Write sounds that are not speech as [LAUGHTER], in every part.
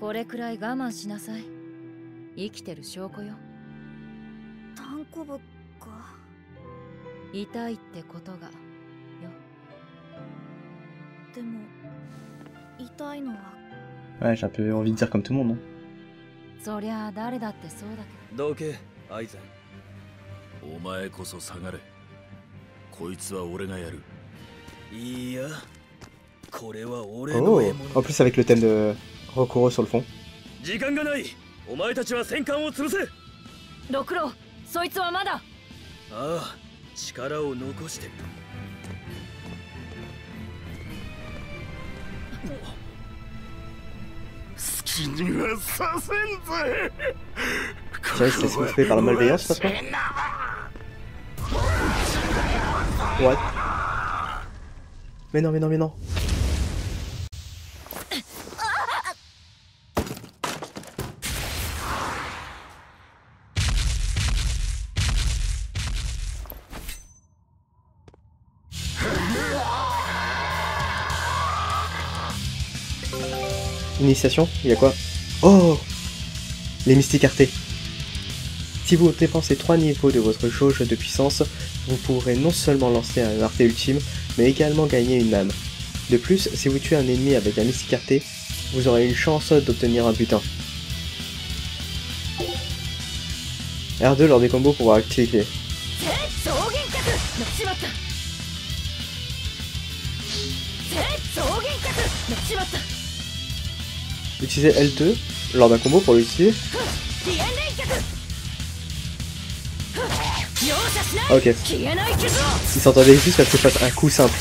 これくらい我慢しなさい。生きてる証拠よ。単行部か。痛いってことがよ。でも痛いのは。Ouais, j'ai un peu envie de dire comme tout le monde, non そりゃあ誰だってそうだけど。けアイゼン。お前こそ下がれ。こいつは俺がやる。いや。これは俺の Oh 獲 En 物 plus avec le thème de Rokuro sur le fond. 時間がないお前たちは戦艦を潰せあど六郎そいつはまだあ力を残してる好きにはさせんぜ Tiens, il se laisse souffler par la malveillance maintenant What Mais non, mais non, mais non Il y a quoi Oh Les mystiques artés. Si vous dépensez 3 niveaux de votre jauge de puissance, vous pourrez non seulement lancer un arté ultime, mais également gagner une âme. De plus, si vous tuez un ennemi avec un mystique arté, vous aurez une chance d'obtenir un butin. R2 lors des combos pour activer d'utiliser L2 lors d'un combo pour l'utiliser. Ok. Il s'entendait juste à ce que je fasse un coup simple.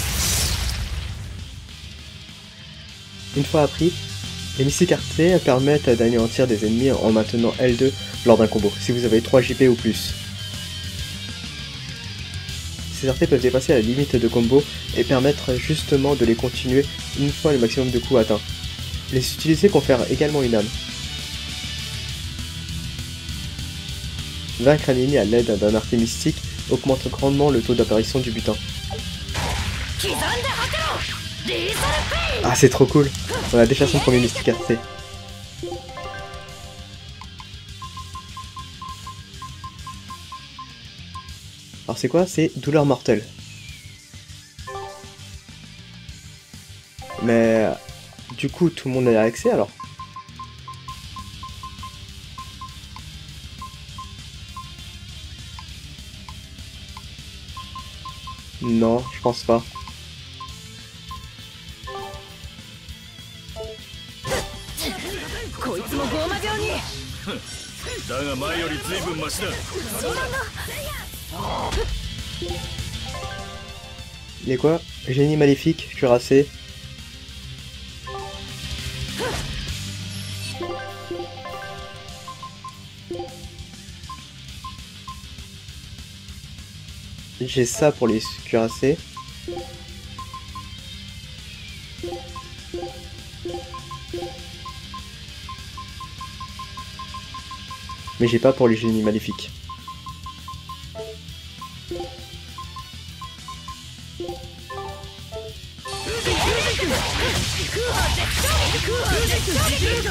Une fois appris, les missiles écartés permettent d'anéantir des ennemis en maintenant L2 lors d'un combo, si vous avez 3 JP ou plus. Ces artés peuvent dépasser la limite de combo et permettre justement de les continuer une fois le maximum de coups atteint. Les utiliser confère également une âme. Vaincre un ennemi à l'aide d'un arté mystique augmente grandement le taux d'apparition du butin. Ah c'est trop cool On a déjà son premier mystique arté. Alors c'est quoi? C'est douleur mortelle. Mais du coup, tout le monde a accès alors. Non, je pense pas. Il est quoi? Génie maléfique, cuirassé, J'ai ça pour les cuirassés. Mais j'ai pas pour les génies maléfiques.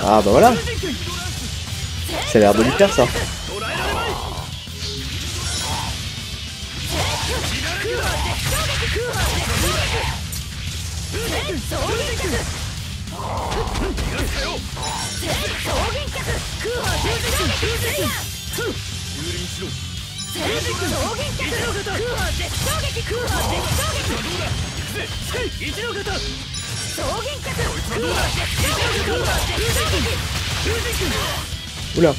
Ah bah voilà Ça a l'air de lui faire ça 空波絶衝撃一の型超限界空波絶衝撃空波絶衝撃 Oula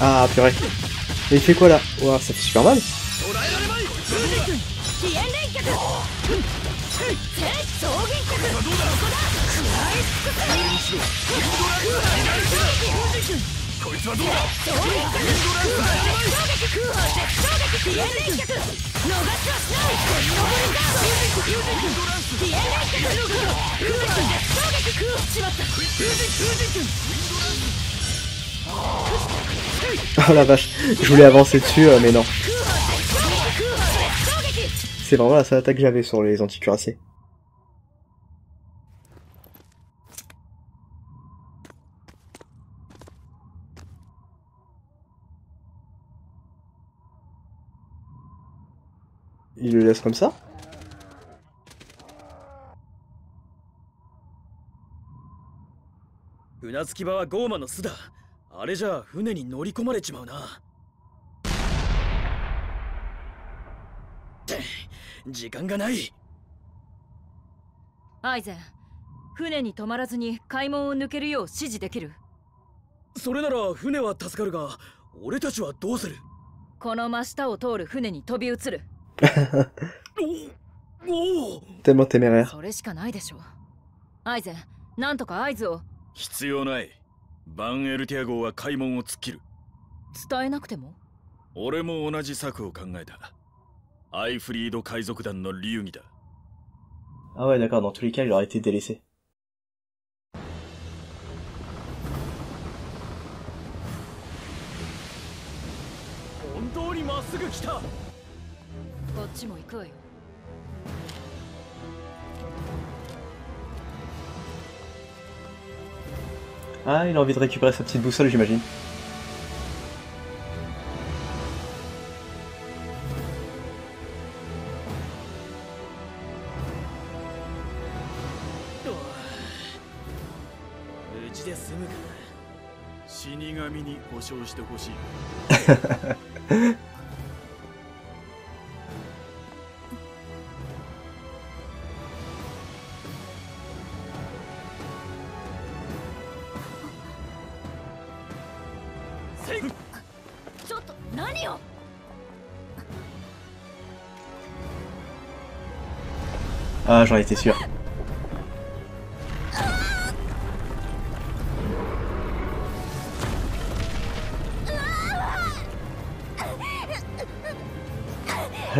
あー purée Mais il fait quoi là Ouah ça fait super mal Oh la vache, je voulais avancer dessus, euh, mais non. C'est vraiment la seule attaque que j'avais sur les anticuirassés. Il le laisse comme ça 時間がない。アイゼン船に泊まらずに海門を抜けるよう指示できる？それなら船は助かるが俺たちはどうする？この真下を通る船に飛び移る。おおお。Tellement téméraire. それしかないでしょ。うアイゼンなんとか合図を。必要ない。バンエルティア号は開門を突っ切る。伝えなくても？俺も同じ策を考えた アイフリード海賊団の流儀だ Ah ouais, d'accord, dans tous les cas, il aurait été délaissé. 本当にまっすぐ来たこっちも行くわよ Ah, il a envie de récupérer sa petite boussole, j'imagine. に保証してほしい ちょっと何を Ah, j'en étais sûr.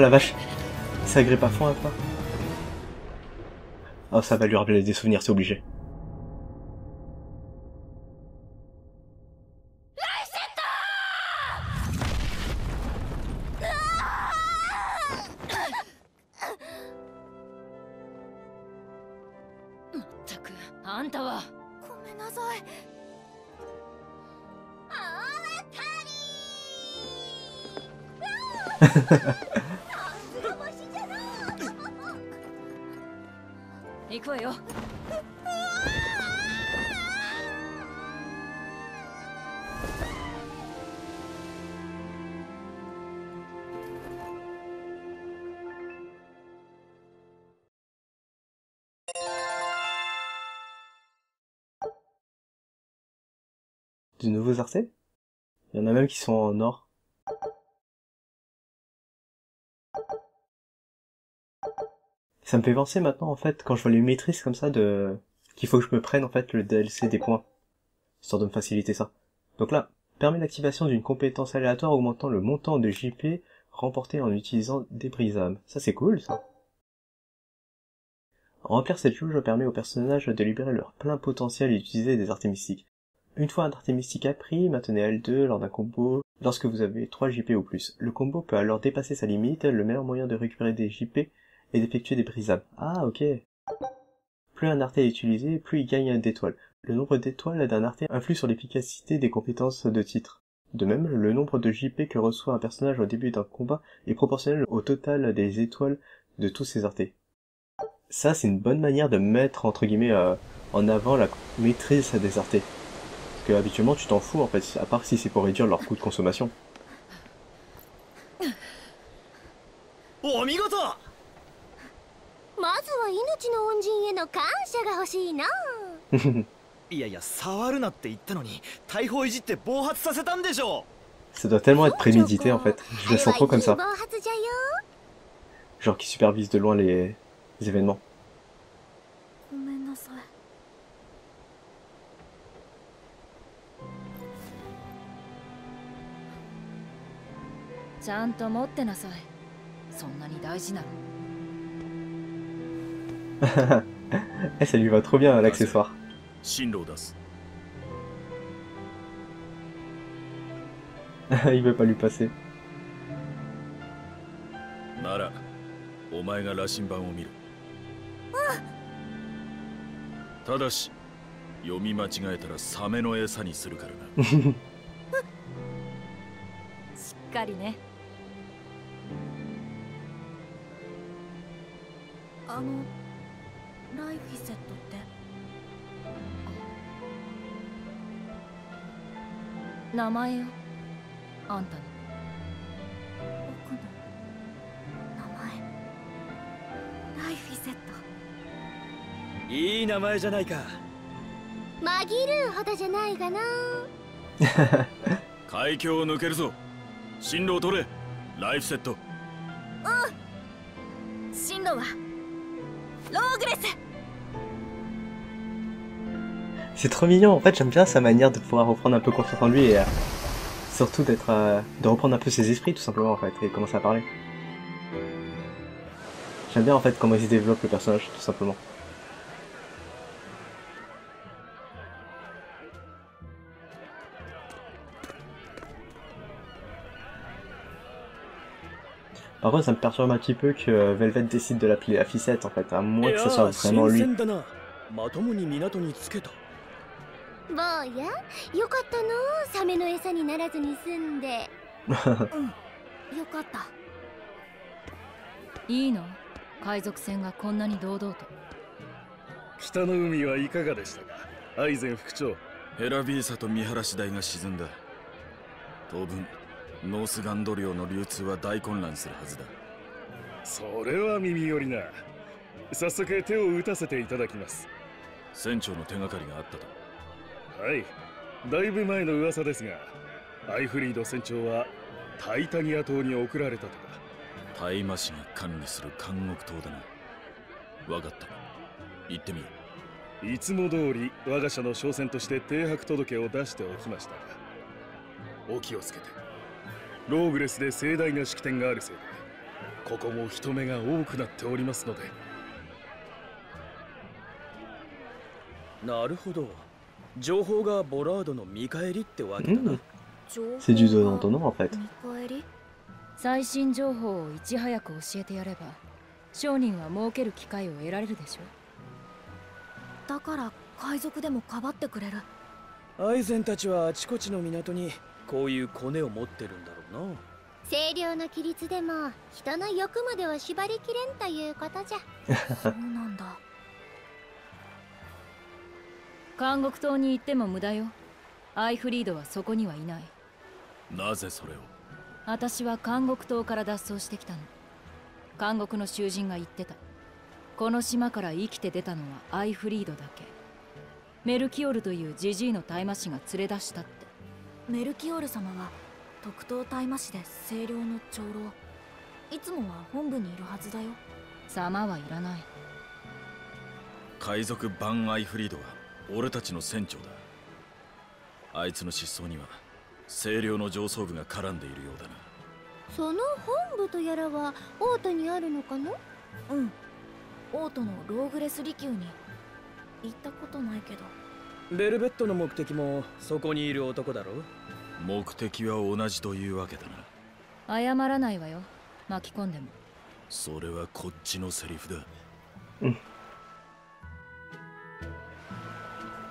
La vache, ça agrippe à fond à fois. Oh, ça va lui rappeler des souvenirs, c'est obligé.. [LAUGHS] くあんたはごめんなさい行くわよ De nouveaux arcés Il y en a même qui sont en or. Ça me fait penser maintenant en fait quand je vois les maîtrises comme ça de qu'il faut que je me prenne en fait le DLC des points histoire de me faciliter ça. Donc là, permet l'activation d'une compétence aléatoire augmentant le montant de JP remporté en utilisant des brisames. Ça c'est cool ça. Remplir cette jauge permet aux personnages de libérer leur plein potentiel et d'utiliser des arts mystiques. Une fois un arté mystique appris, maintenez L2 lors d'un combo lorsque vous avez 3 JP ou plus. Le combo peut alors dépasser sa limite, le meilleur moyen de récupérer des JP et d'effectuer des brisables. Ah, ok. Plus un artel est utilisé, plus il gagne d'étoiles. Le nombre d'étoiles d'un artel influe sur l'efficacité des compétences de titre. De même, le nombre de JP que reçoit un personnage au début d'un combat est proportionnel au total des étoiles de tous ses artés. Ça, c'est une bonne manière de mettre, entre guillemets, euh, en avant la maîtrise des artés. Parce qu'habituellement, tu t'en fous, en fait, à part si c'est pour réduire leur coût de consommation. Oh, まずは命の恩人への感謝が欲しいないやいや触るなって言ったのに大砲いじって暴発させたんでしょ Ça doit tellement être prémédité, en fait. Je le sens trop comme ça. Genre qui supervise de loin les, les événements. ごめんなさいちゃんと持ってなさいそんなに大事なの Eh, ça lui va trop bien, l'accessoire. 進路を出す Il veut pas lui passer. ならお前が羅針盤を見るただし読み間違えたらサメの餌にするからなしっかりねあのライフィセットって名前よあんたの僕の名前ライフィセットいい名前じゃないか。紛るほどじゃないがな。[LAUGHS] 海峡を抜けるぞ。進路を取れ。ライフセット進路は？C'est trop mignon, en fait j'aime bien sa manière de pouvoir reprendre un peu confiance en lui et euh, surtout d'être euh, de reprendre un peu ses esprits tout simplement en fait et commencer à parler. J'aime bien en fait comment il se développe le personnage tout simplement. Par contre ça me perturbe un petit peu que Velvet décide de l'appeler Afficette en fait, à moins que ce soit vraiment lui. 坊や？よかったの。サメの餌にならずに済んで。[LAUGHS] よかった。いいの？海賊船がこんなに堂々と。北の海はいかがでしたか？アイゼン副長。ヘラビーサと見晴らし台が沈んだ。当分ノースガンド領の流通は大混乱するはずだ。それは耳寄りな。早速手を打たせていただきます。船長の手がかりがあったとはい。だいぶ前の噂ですがアイフリード船長はタイタニア島に送られたとか。大麻氏が管理する監獄島だな。わかった。行ってみよいつも通り我が社の商船として停泊届を出しておきました。お気をつけて。ローグレスで盛大な式典があるせいでここも人目が多くなっておりますので。なるほど情報がボラードの見返りってわけだな、Hmm, 情報 C'est du donnant-donnant en fait. 見返り？最新情報をいち早く教えてやれば商人は儲ける機会を得られるでしょだから海賊でもかばってくれる。アイゼンたちはあちこちの港にこういうコネを持ってるんだろうな。清涼な規律でも人の欲までは縛りきれんということじゃ。[LAUGHS] そうなんだ監獄島に行っても無駄よ。アイフリードはそこにはいない。うなぜそれを？私は監獄島から脱走してきたの。監獄の囚人が言ってた。この島から生きて出たのはアイフリードだけ。メルキオルというジジイの大麻師が連れ出したって。メルキオール様は特等大麻師で清涼の長老。いつもは本部にいるはずだよ。様はいらない。海賊バン・アイフリードは俺たちの船長だ。あいつの失踪には清涼の上層部が絡んでいるようだな。その本部とやらはオートにあるのかなうん。オートのローグレス離宮に行ったことないけど。ベルベットの目的もそこにいる男だろ目的は同じというわけだな。謝らないわよ。巻き込んでも。それはこっちのセリフだ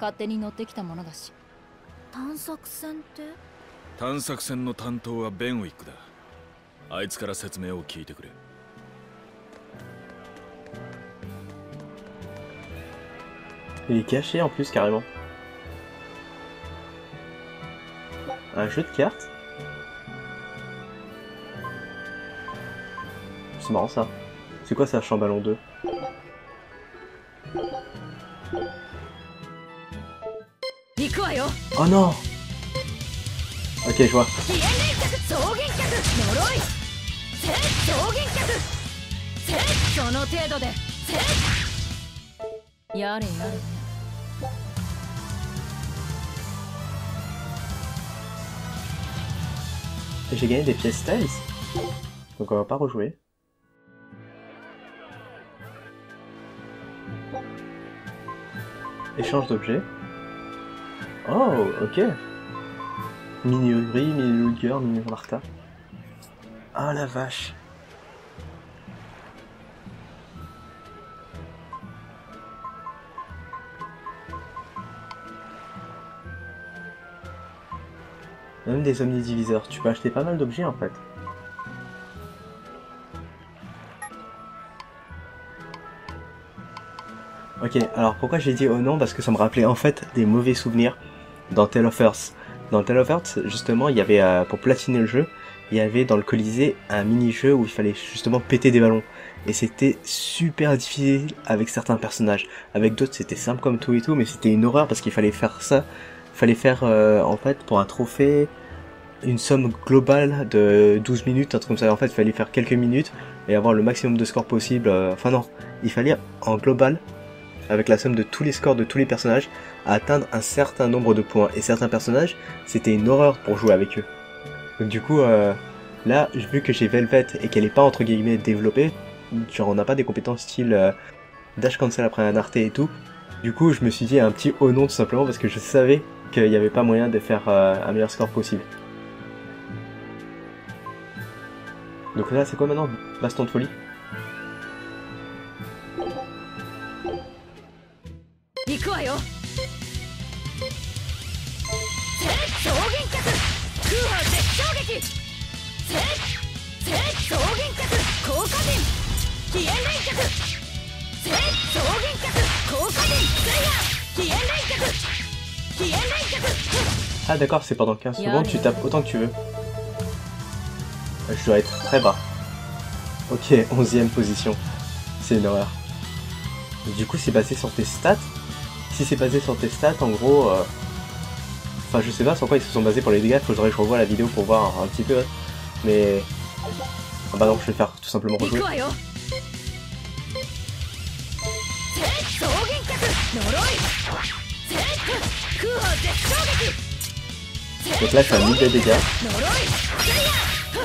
勝手に乗ってきたものだし探索船って探索船の担当はベンウィックだあいつから説明を聞いてくれ Il est caché en plus carrément. Un jeu de cartes C'est marrant ça. C'est quoi ça, Chamballon 2 Oh non Ok, je vois. J'ai gagné des pièces Styles Donc on va pas rejouer. Échange d'objets. Oh, ok. Mini Uri, mini Luger, mini Martha. Ah la vache. Même des omnidiviseurs, tu peux acheter pas mal d'objets en fait. Ok, alors pourquoi j'ai dit oh non? Parce que ça me rappelait en fait des mauvais souvenirs dans Tale of Earth. Dans Tale of justement, il y avait, euh, pour platiner le jeu, il y avait dans le Colisée un mini-jeu où il fallait justement péter des ballons. Et c'était super difficile avec certains personnages. Avec d'autres, c'était simple comme tout et tout, mais c'était une horreur parce qu'il fallait faire ça. Il fallait faire, euh, en fait, pour un trophée, une somme globale de 12 minutes, un truc comme ça. En fait, il fallait faire quelques minutes et avoir le maximum de scores possible. euh, Enfin non, il fallait en global, avec la somme de tous les scores de tous les personnages, atteindre un certain nombre de points. Et certains personnages, c'était une horreur pour jouer avec eux. Donc du coup, euh, là, vu que j'ai Velvet et qu'elle est pas entre guillemets développée, genre on n'a pas des compétences style euh, dash cancel après un arte et tout. Du coup, je me suis dit un petit oh non tout simplement parce que je savais qu'il n'y avait pas moyen de faire euh, un meilleur score possible. Donc là, c'est quoi maintenant? Baston de folie? Ah c'est pendant 15 secondes, tu tapes autant que tu veux. Je dois être très bas. Ok, 11ème position. C'est une horreur. Du coup, c'est basé sur tes stats. Si c'est basé sur tes stats, en gros... euh, Enfin, je sais pas sur quoi ils se sont basés pour les dégâts, faudrait que je revoie la vidéo pour voir un petit peu. hein. Mais... Ah bah non, je vais faire tout simplement 行 rejouer. Donc là, je suis à 1000 de dégâts.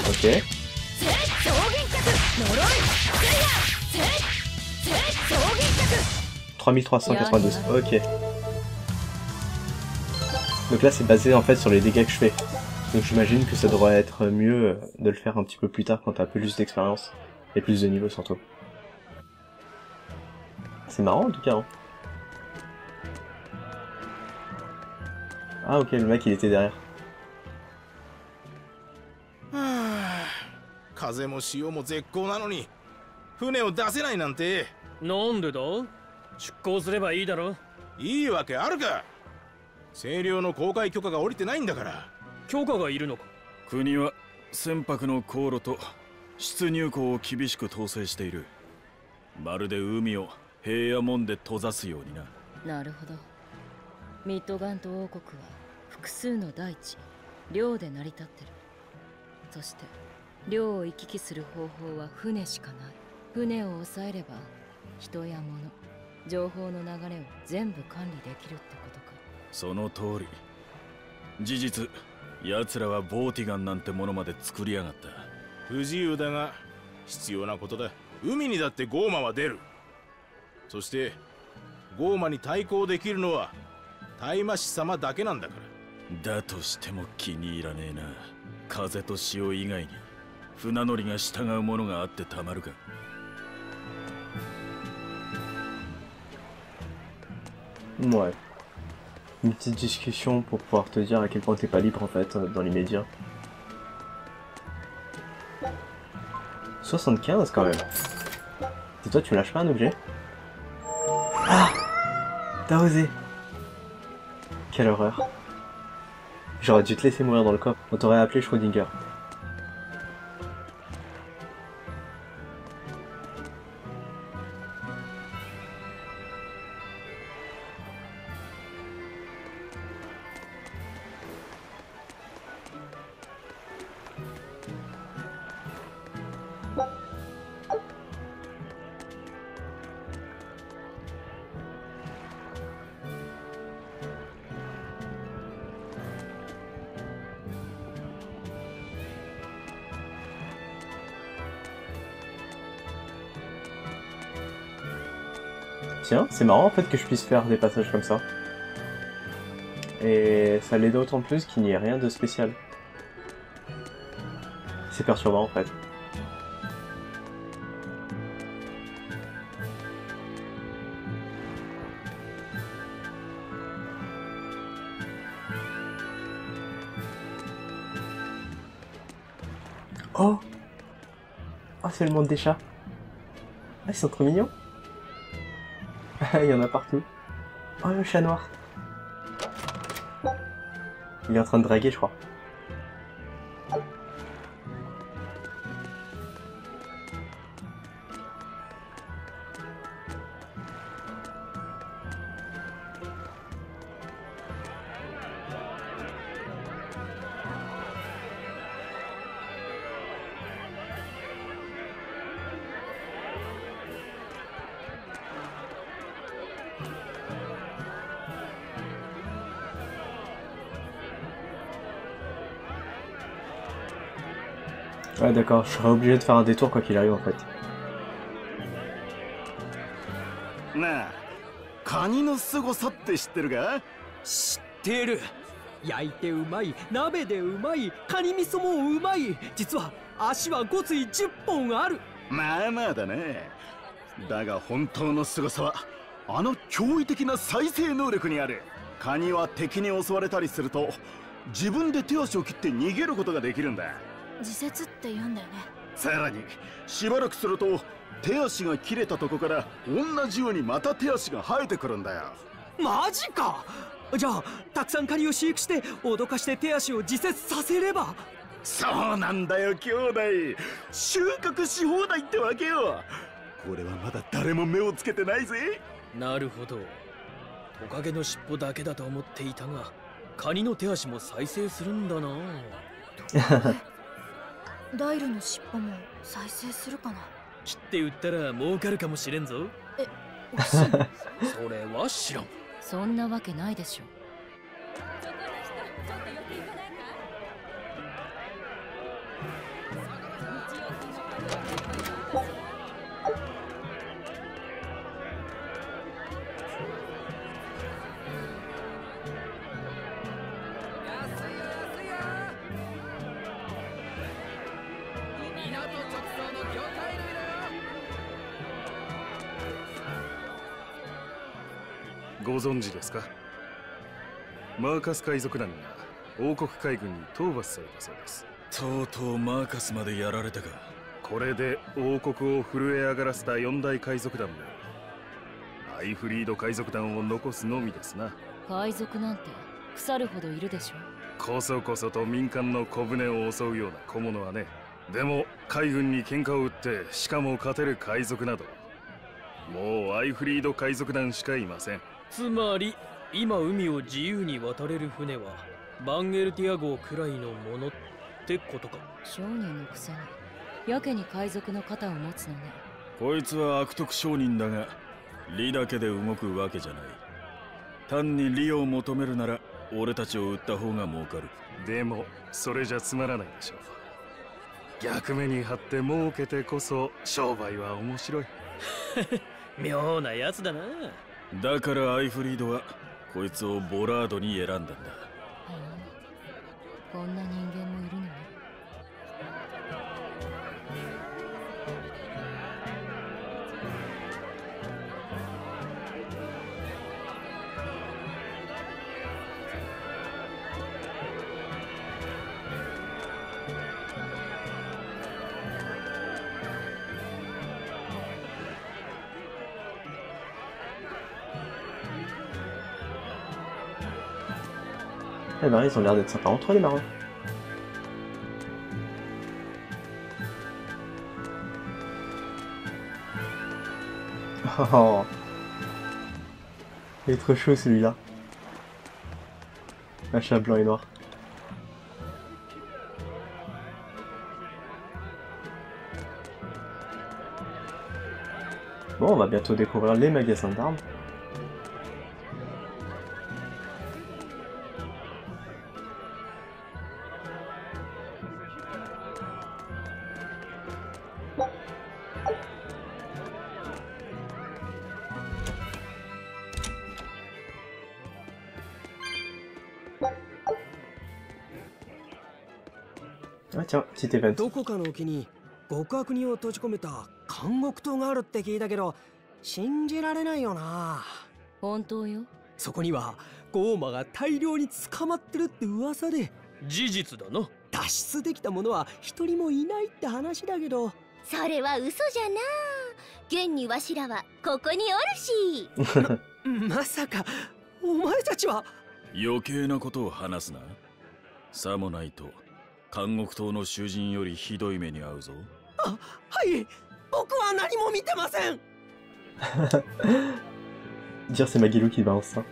Ok. « 3392, ok. Donc là c'est basé en fait sur les dégâts que je fais. Donc j'imagine que ça devrait être mieux euh, de le faire un petit peu plus tard quand t'as plus d'expérience et plus de niveau surtout. C'est marrant en tout cas. Hein. Ah ok, le mec il était derrière. 風も潮も絶好なのに船を出せないなんて。なんでだ？出港すればいいだろ。いいわけあるか。清涼の公開許可が下りてないんだから。許可がいるのか？国は船舶の航路と出入港を厳しく統制している。まるで海を平野門で閉ざすようにな。なるほど。ミッドガント王国は複数の大地領で成り立ってる。そして領を行き来する方法は船しかない。船を抑えれば人や物情報の流れを全部管理できるってことか。その通り。事実奴らはボーティガンなんてものまで作りやがった。不自由だが必要なことだ。海にだってゴーマは出る。そしてゴーマに対抗できるのは大魔師様だけなんだから。だとしても気に入らねえな。風と潮以外に。船乗りが従うものがあってたまるか Ouais. Une petite discussion pour pouvoir te dire à quel point t'es pas libre en fait euh, dans les médias. 75 quand même. Et toi tu lâches pas un objet Ah T'as osé Quelle horreur. J'aurais dû te laisser mourir dans le coffre. On t'aurait appelé Schrödinger. C'est marrant en fait que je puisse faire des passages comme ça. Et ça l'est d'autant plus qu'il n'y ait rien de spécial. C'est perturbant en fait. Oh Oh, c'est le monde des chats. Ah, ils sont trop mignons. [LAUGHS] Il y en a partout. Oh, le chat noir. Il est en train de draguer, je crois. Ouais, d'accord, je serais obligé de faire un détour quoi qu'il arrive en fait. なあカニの凄さって知ってるか知ってる焼いてうまい鍋でうまいカニ味噌もうまい実は足は5対10本あるまあまあだねだが本当の凄さはあの驚異的な再生能力にあるカニは敵に襲われたりすると自分で手足を切って逃げることができるんだ自節って言うんだよね。さらにしばらくすると手足が切れたとこから同じようにまた手足が生えてくるんだよ。マジか！じゃあたくさんカニを飼育して脅かして手足を自節させれば？そうなんだよ兄弟。収穫し放題ってわけよ。これはまだ誰も目をつけてないぜ。なるほど。トカゲの尻尾だけだと思っていたがカニの手足も再生するんだな [LAUGHS] ダイルの尻尾も再生するかな？切って売ったら儲かるかもしれんぞ。え [LAUGHS] それは知らん。そんなわけないでしょ存知ですか？マーカス海賊団が王国海軍に討伐されたそうです。とうとうマーカスまでやられたか。これで王国を震え上がらせた四大海賊団もアイフリード海賊団を残すのみですな。海賊なんて腐るほどいるでしょこそこそと民間の小舟を襲うような小物はね。でも海軍に喧嘩を打ってしかも勝てる海賊などもうアイフリード海賊団しかいませんつまり今海を自由に渡れる船はバンゲルティア号くらいのものってことか。商人のくせに。やけに海賊の肩を持つのね。こいつは悪徳商人だが利だけで動くわけじゃない。単に利を求めるなら俺たちを売った方が儲かる。でもそれじゃつまらないでしょう。逆目に張って儲けてこそ商売は面白い。[LAUGHS] 妙なやつだなだからアイフリードはこいつをボラードに選んだんだ。こんな人間 Eh ben, ils ont l'air d'être sympas entre les marins. Oh. Il est trop chaud celui-là. Un chat blanc et noir. Bon, on va bientôt découvrir les magasins d'armes. Ah petit event. どこかの沖に極悪人を閉じ込めた監獄島があるって聞いたけど信じられないよな。本当よ。そこにはゴーマが大量に捕まってるって噂で事実だな。脱出できた者は一人もいないって話だけど。それは嘘じゃな。現にわしらはここにおるし。[LAUGHS] まさかお前たちは。余計なことを話すな。さもないと監獄島の囚人よりひどい目に遭うぞ。あはい。僕は何も見てません。Dire c'est Magilou qui balance ça.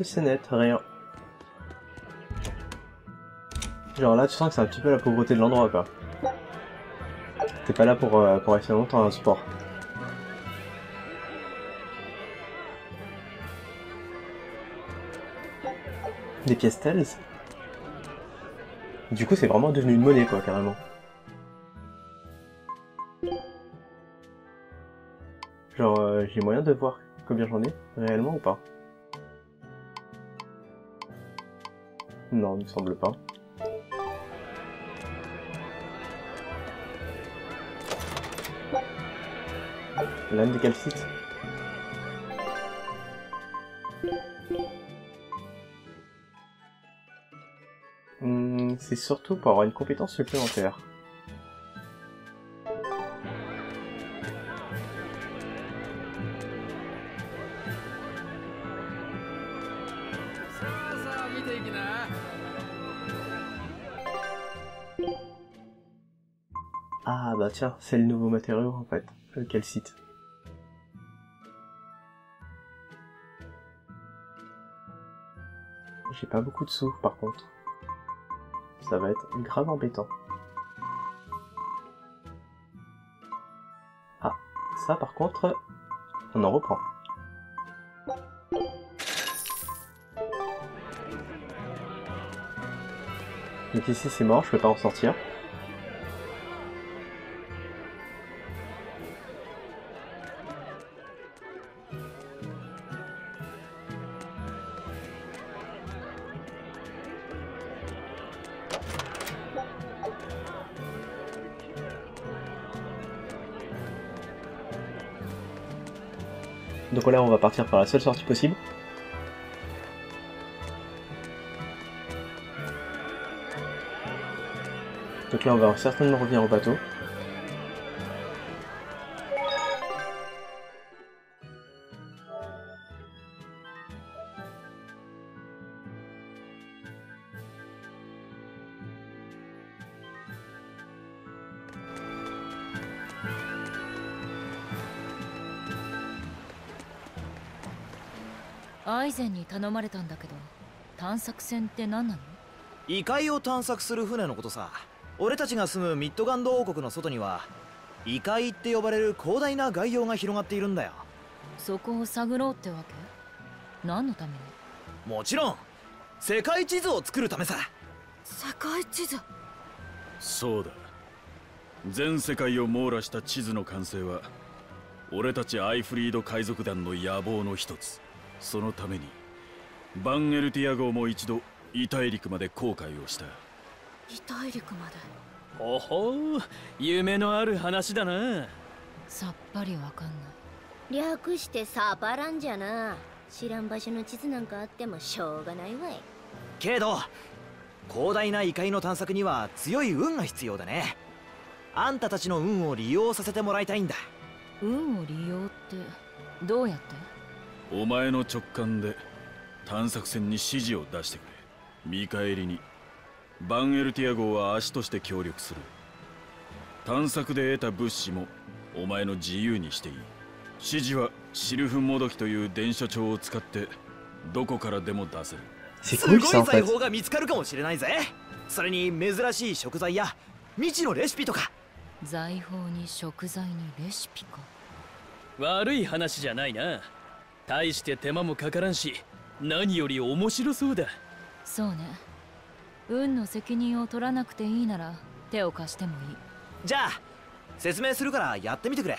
De scénette, rien. Genre là, tu sens que c'est un petit peu la pauvreté de l'endroit, quoi. T'es pas là pour, euh, pour rester longtemps un sport. Des pièces telles Du coup, c'est vraiment devenu une monnaie, quoi, carrément. Genre, euh, j'ai moyen de voir combien j'en ai, réellement ou pas? Non, il me semble pas. L'âme de calcite Hmm, C'est surtout pour avoir une compétence supplémentaire. Bah tiens, c'est le nouveau matériau en fait, le calcite. J'ai pas beaucoup de sous par contre. Ça va être grave embêtant. Ah, ça par contre, on en reprend. Donc ici c'est mort, je peux pas en sortir. Là, on va partir par la seule sortie possible. Donc là, on va certainement revenir au bateau. 頼まれたんだけど探索船って何なの？異界を探索する船のことさ。俺たちが住むミッドガンド王国の外には異界って呼ばれる広大な概要が広がっているんだよ。そこを探ろうってわけ？何のために？もちろん世界地図を作るためさ。世界地図？そうだ。全世界を網羅した地図の完成は俺たちアイフリード海賊団の野望の一つ。そのためにバンエルティア号も一度異大陸まで航海をした。異大陸まで？ほほう夢のある話だな。さっぱりわかんない。略してサパランじゃな。知らん場所の地図なんかあってもしょうがないわい。けど広大な異界の探索には強い運が必要だね。あんたたちの運を利用させてもらいたいんだ。運を利用ってどうやって？お前の直感で探索船に指示を出してくれ。見返りに。バンエルティア号は足として協力する。探索で得た物資もお前の自由にしていい。指示はシルフもどきという伝書帳を使ってどこからでも出せる。すごい財宝が見つかるかもしれないぜ。それに珍しい食材や未知のレシピとか。財宝に食材にレシピか。悪い話じゃないな。大して手間もかからんし何より面白そうだそうね運の責任を取らなくていいなら手を貸してもいいじゃあ説明するからやってみてくれ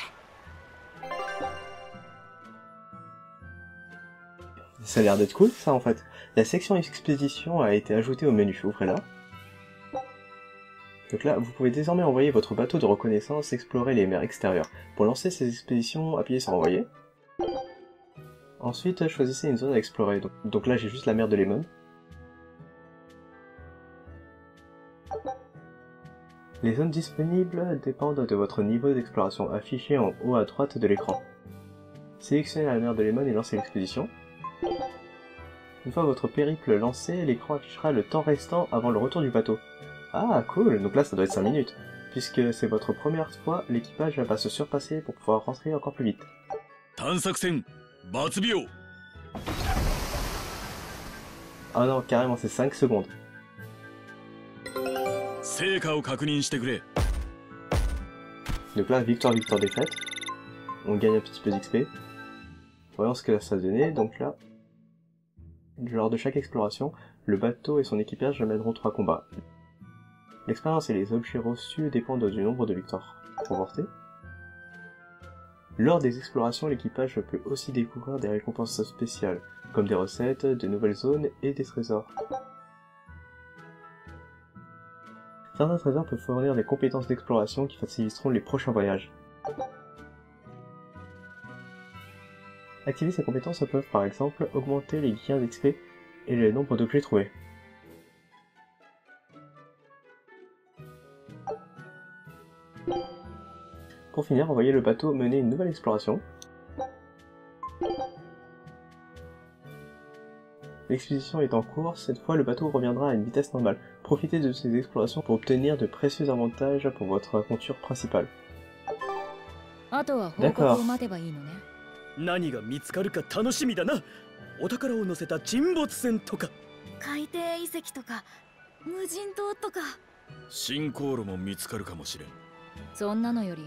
Ça a l'air d'être cool ça en fait. La section expédition a été ajoutée au menu, ouvrez-la. Donc là, vous pouvez désormais envoyer votre bateau de reconnaissance explorer les mers extérieures. Pour lancer ces expéditions, appuyez sur envoyer. Ensuite, choisissez une zone à explorer. Donc, là, j'ai juste la mer de Lemon. Les zones disponibles dépendent de votre niveau d'exploration affiché en haut à droite de l'écran. Sélectionnez la mer de Lemon et lancez l'expédition. Une fois votre périple lancé, l'écran affichera le temps restant avant le retour du bateau. Ah, cool Donc là, ça doit être 5 minutes. Puisque c'est votre première fois, l'équipage va se surpasser pour pouvoir rentrer encore plus vite. Ah non, carrément, c'est 5 secondes. Donc là, victoire, victoire, défaite. On gagne un petit peu d'XP. Voyons ce que ça a donné. Donc là, lors de chaque exploration, le bateau et son équipage mèneront trois combats. L'expérience et les objets reçus dépendent du nombre de victoires remportées. Lors des explorations, l'équipage peut aussi découvrir des récompenses spéciales, comme des recettes, de nouvelles zones et des trésors. Certains trésors peuvent fournir des compétences d'exploration qui faciliteront les prochains voyages. Activer ces compétences peuvent par exemple augmenter les gains d'XP et le nombre d'objets trouvés. Pour finir, envoyez le bateau mener une nouvelle exploration. L'expédition est en cours, cette fois le bateau reviendra à une vitesse normale. Profitez de ces explorations pour obtenir de précieux avantages pour votre aventure principale. あとは報告を待てばいいのね何が見つかるか楽しみだなお宝を乗せた沈没船とか海底遺跡とか無人島とか新航路も見つかるかもしれんそんなのより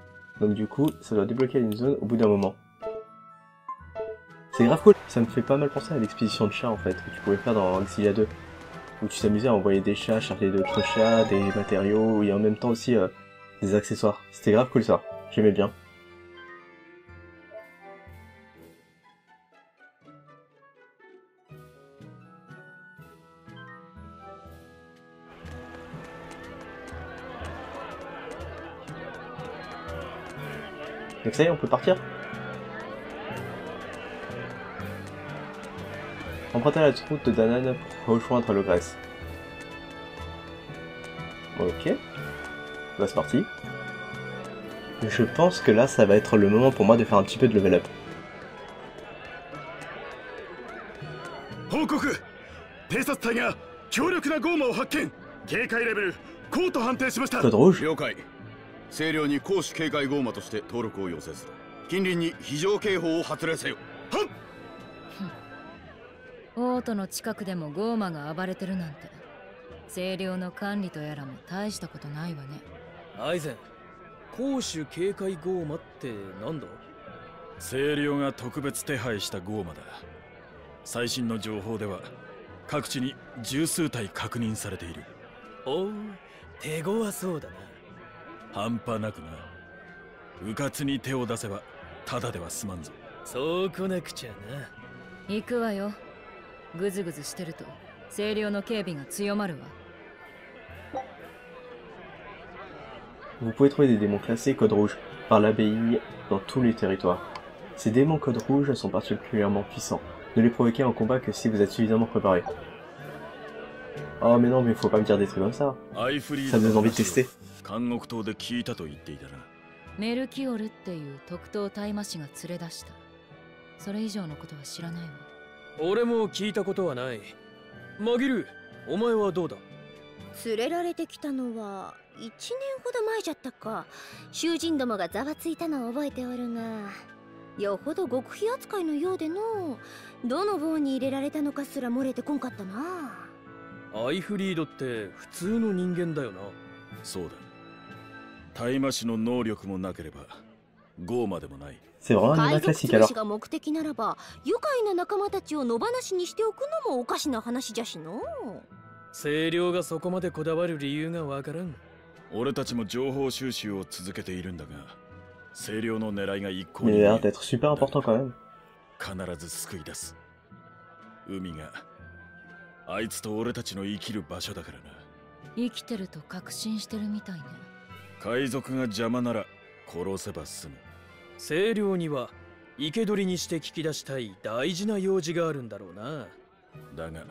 Donc du coup, ça doit débloquer une zone au bout d'un moment. C'est grave cool, ça me fait pas mal penser à l'expédition de chats en fait, que tu pouvais faire dans Exilia 2. Où tu t'amusais à envoyer des chats, chercher d'autres chats, des matériaux, et en même temps aussi euh, des accessoires. C'était grave cool ça, j'aimais bien. On peut partir. Empruntez la route de Danane pour rejoindre le Grèce. Ok. Bah c'est parti. Je pense que là, ça va être le moment pour moi de faire un petit peu de level up. Code rouge 清涼に公主警戒ゴーマとして登録を要請する。近隣に非常警報を発令せよ。はっ！オートの近くでもゴーマが暴れてるなんて。清涼の管理とやらも大したことないわね。アイゼン攻守警戒ゴーマってなんだ？清涼が特別手配したゴーマだ。最新の情報では各地に十数体確認されている。おう手強そうだな 半端なくな迂闊に手を出せばただでは済まんぞそうこなくちゃな行くわよグズグズしてると清涼の警備が強まるわ Vous pouvez trouver des démons classés code rouge par l'abbaye dans tous les territoires. Ces démons code rouge sont particulièrement puissants. Ne les provoquez en combat que si vous êtes suffisamment préparé. Oh mais non mais faut pas me dire des trucs comme ça. Ça me donne envie de tester. 監獄島で聞いたと言っていたな。メルキオルっていう特等大魔師が連れ出した。それ以上のことは知らないわ俺も聞いたことはない。マギルお前はどうだ？連れられてきたのは1年ほど前じゃったか。囚人どもがざわついたのを覚えておるがよほど極秘扱いのようでのどの棒に入れられたのかすら漏れてこんかったな。アイフリードって普通の人間だよな。そうだ大魔師の能力もなければゴーマでもない。C'est が目的ならば愉快な仲間たちを野放しにしておくのもおかしな話じゃしの清涼がそこまでこだわる理由がわからん。俺たちも情報収集を続けているんだが清涼の狙いが一向 Mais に d'être super important quand même. 必ず救い出す。海があいつと俺たちの生きる場所だからな。生きてると確信してるみたいね海賊が邪魔なら殺せば済む。清涼には生け捕りにして聞き出したい大事な用事があるんだろうな。だが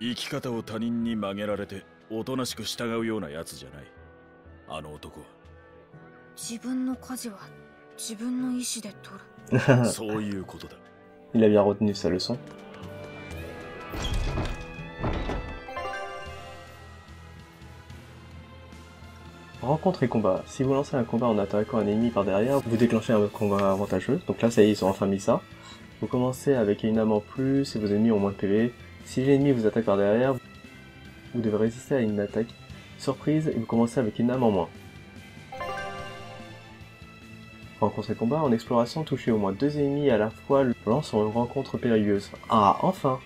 生き方を他人に曲げられておとなしく従うようなやつじゃない。あの男は。自分の舵は自分の意志で取る。[LAUGHS] [LAUGHS] そういうことだ。Il a bien retenu sa leçon. Rencontre et combat. Si vous lancez un combat en attaquant un ennemi par derrière, vous déclenchez un combat avantageux. Donc là, ça y est, ils ont enfin mis ça. Vous commencez avec une âme en plus et vos ennemis ont moins de PV. Si l'ennemi vous attaque par derrière, vous devez résister à une attaque surprise et vous commencez avec une âme en moins. Rencontre et combat. En exploration, touchez au moins deux ennemis à la fois lance une rencontre périlleuse. Ah, enfin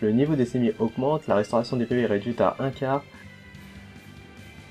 Le niveau des ennemis augmente, la restauration des PV est réduite à un quart.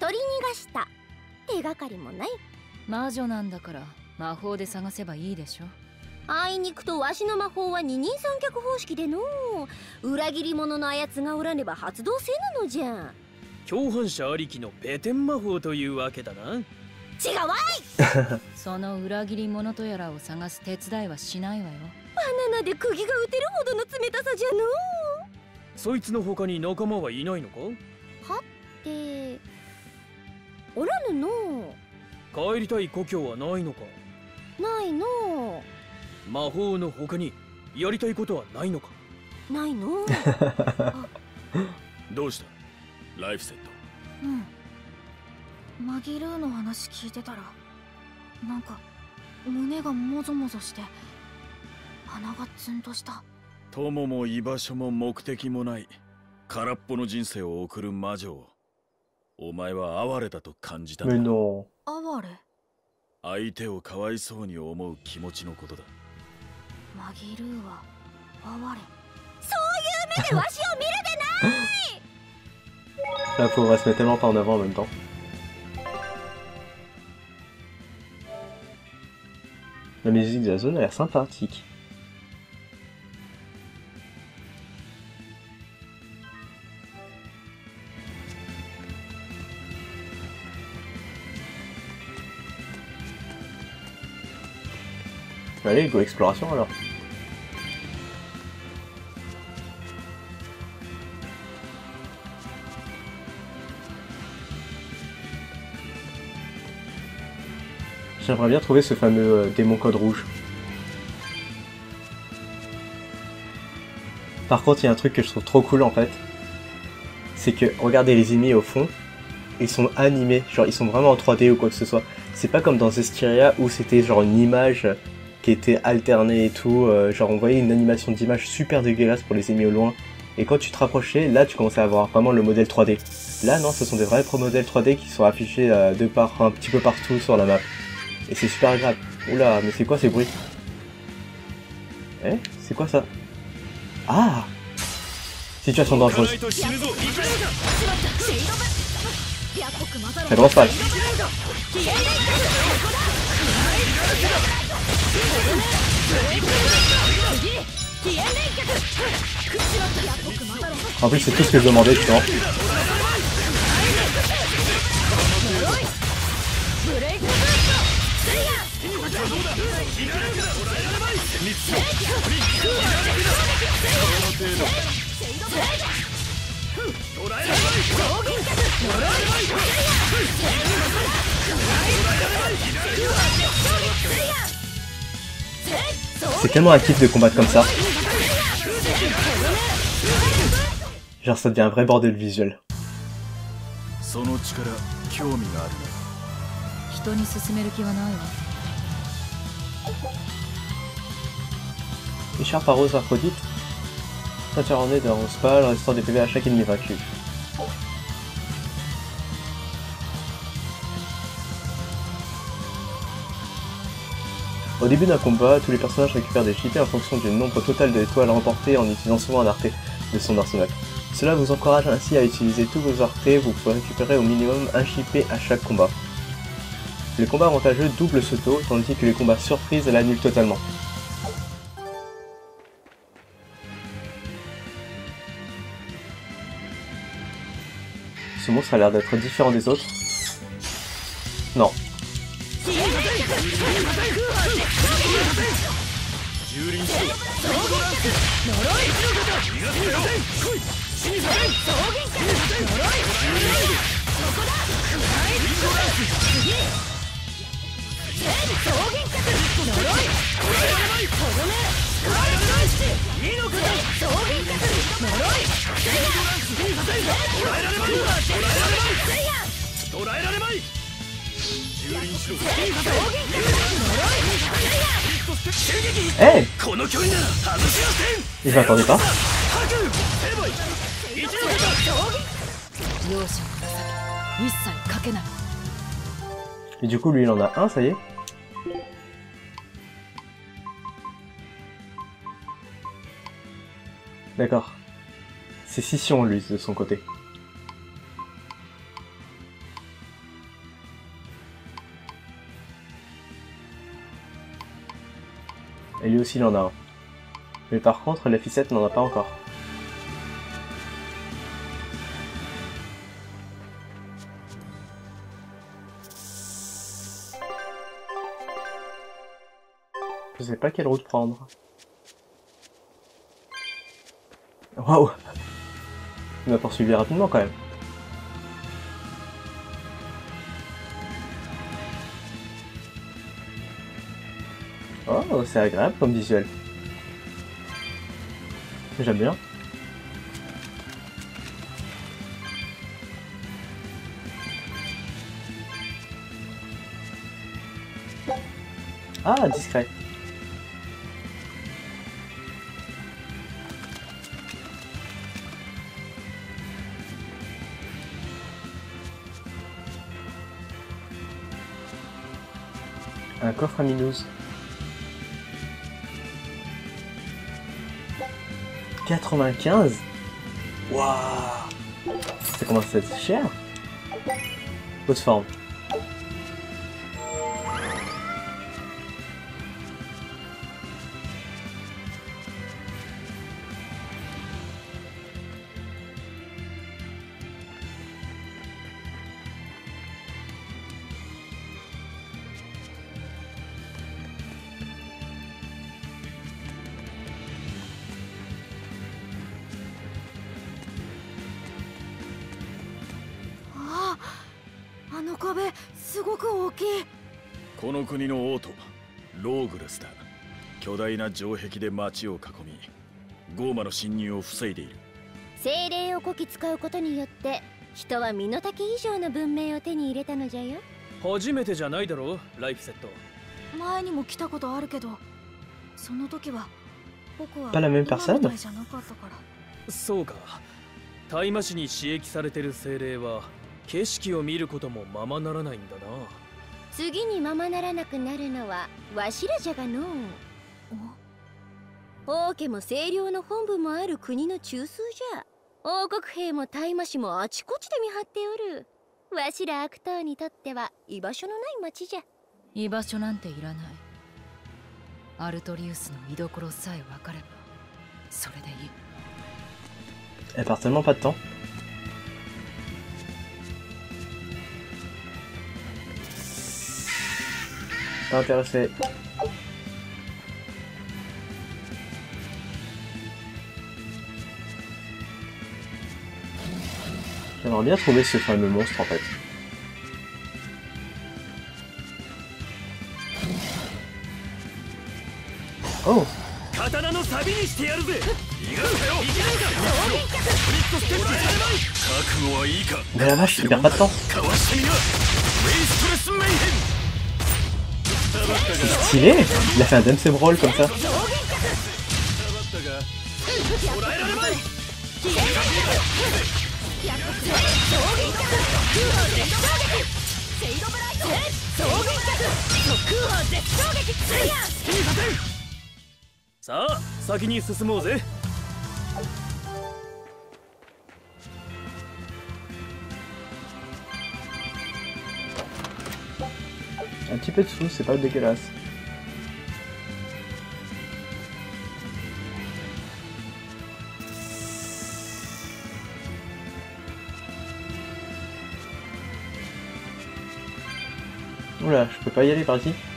取り逃がした。手がかりもない。魔女なんだから魔法で探せばいいでしょ。あいにくとわしの魔法は二人三脚方式での裏切り者のあやつがおらねば発動せぬのじゃ。共犯者ありきのペテン魔法というわけだな。違うわい！[LAUGHS] その裏切り者とやらを探す手伝いはしないわよ。バナナで釘が打てるほどの冷たさじゃのそいつの他に仲間はいないのか？はっておらぬの。帰りたい故郷はないのか。ないの。魔法の他にやりたいことはないのか。ないの。[LAUGHS] どうした？ライフセット。うん。マギルーの話聞いてたらなんか胸がもぞもぞして鼻がツンとした。友も居場所も目的もない。空っぽの人生を送る魔女をお前は哀れだと感じたんだ.哀れ相手をかわいそうに思う気持ちのことだマギルーは哀れそういう目でわしを見るでない La pauvre, elle se met tellement pas en avant en même temps. La musique de la zone a l'air sympathique. Allez, go exploration alors. J'aimerais bien trouver ce fameux euh, démon code rouge. Par contre, il y a un truc que je trouve trop cool en fait. C'est que, regardez les ennemis au fond, ils sont animés, genre ils sont vraiment en 3D ou quoi que ce soit. C'est pas comme dans Zestiria où c'était genre une image qui étaient alternées et tout. Euh, genre, on voyait une animation d'image super dégueulasse pour les ennemis au loin. Et quand tu te rapprochais, là, tu commençais à avoir vraiment le modèle 3D. Là, non, ce sont des vrais modèles 3D qui sont affichés euh, de part, un petit peu partout sur la map. Et c'est super agréable. Oula, mais c'est quoi ces bruits? Eh C'est quoi ça? Ah Situation dangereuse. Ça commence mal. En plus, c'est tout ce que je demandais, justement. ブ c'est tellement un kiff de combattre comme ça. Genre ça devient un vrai bordel visuel. Écharpe à rose Aphrodite. Ceinture ornée d'un spal, restant des PV à chaque ennemi vaincu. Au début d'un combat, tous les personnages récupèrent des JP en fonction du nombre total d'étoiles remportées en utilisant souvent un arté de son arsenal. Cela vous encourage ainsi à utiliser tous vos artés, vous pouvez récupérer au minimum un JP à chaque combat. Les combats avantageux doublent ce taux, tandis que les combats surprises l'annulent totalement. Ce monstre a l'air d'être différent des autres. Non. 捕らえられまい Eh hey Et pas. Et du coup, lui, il en a un, ça y est. D'accord. C'est Scission, lui, de son côté. Et lui aussi, il en a un. Mais par contre, la ficette n'en a pas encore. Je sais pas quelle route prendre. Waouh Il m'a poursuivi rapidement quand même. Oh, c'est agréable comme visuel. J'aime bien. Ah, discret. Un coffre à Minouz. 95 Waouh. Ça commence à être cher. Haute forme. 大な城壁で町を囲みゴーマの侵入を防いでいる。精霊をこき使うことによって人は身の丈以上の文明を手に入れたのじゃよ。初めてじゃないだろライフセット。前にも来たことあるけどその時は僕は今みたいじゃなかったから。そうか。大麻市に刺激されてる精霊は景色を見ることもままならないんだな。次にままならなくなるのはわしらじゃがのう王家も清涼の本部もある国の中枢じゃ。王国兵も大麻士もあちこちで見張っておる。わしらアクターにとっては居場所のない町じゃ。居場所なんていらない。アルトリウスの居所さえ分かればそれでいい。Elle part tellement pas de temps. Pas intéressé. J'aimerais bien trouver ce fameux monstre en fait. Oh. Mais la vache, il perd pas de temps. C'est stylé. Il a fait un Dempsey Brawl comme ça. さあ先に進もうぜ Un petit peu de sous, c'est pas dégueulasse. Oula, je peux pas y aller par ici「